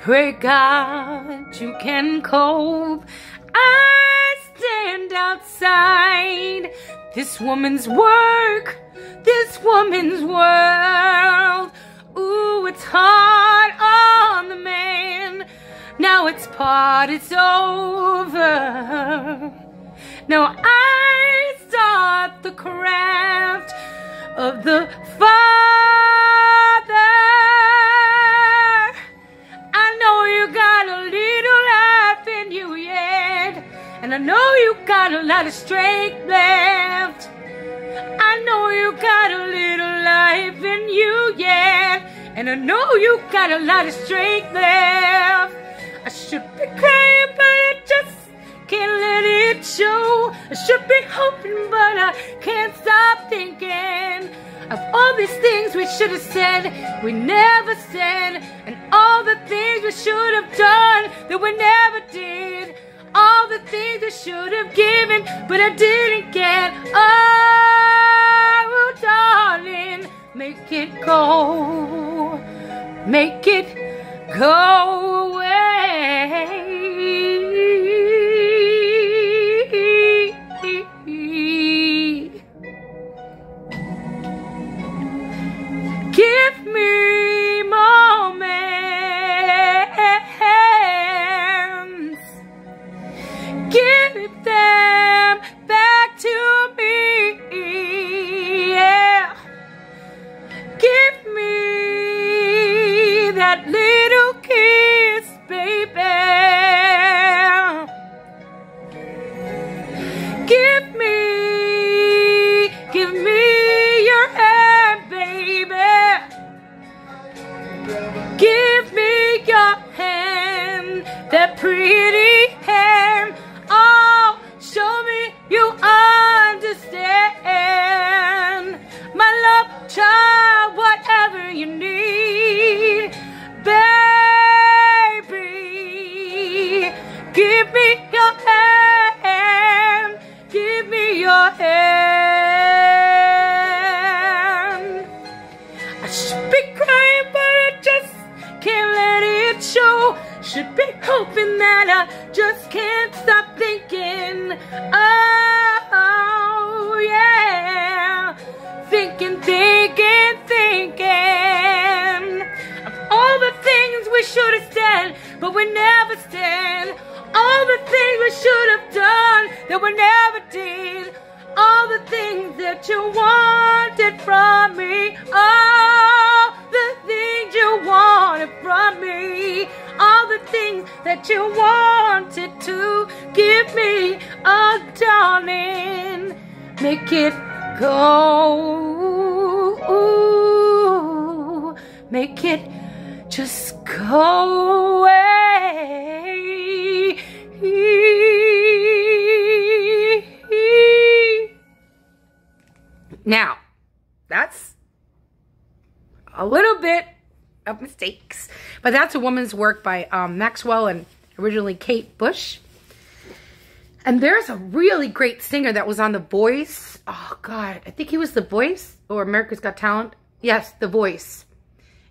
Pray God you can cope. I stand outside this woman's work, this woman's world. Ooh, it's hard on the man. Now it's part, it's over. Now I start the craft of the father. I know you got a lot of strength left. I know you got a little life in you yet, and I know you got a lot of strength left. I should be crying, but I just can't let it show. I should be hoping, but I can't stop thinking of all these things we should have said, we never said, and all the things we should have done that we never did. Things I should have given, but I didn't get. Oh, darling, make it go. Make it go that hoping that I just can't stop thinking. Oh, yeah. Thinking, thinking, thinking of all the things we should have said, but we never said. All the things we should have done that we never did. All the things that you wanted from me. That you wanted to give me. a darling, make it go. Make it just go away. Now, that's a little bit of mistakes, but that's a woman's work by um, Maxwell and originally Kate Bush. And there's a really great singer that was on The Voice. Oh, God. I think he was The Voice or America's Got Talent. Yes, The Voice.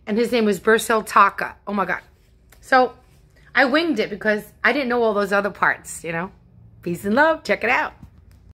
And his name was Bursell Taka. Oh, my God. So, I winged it because I didn't know all those other parts, you know. Peace and love. Check it out.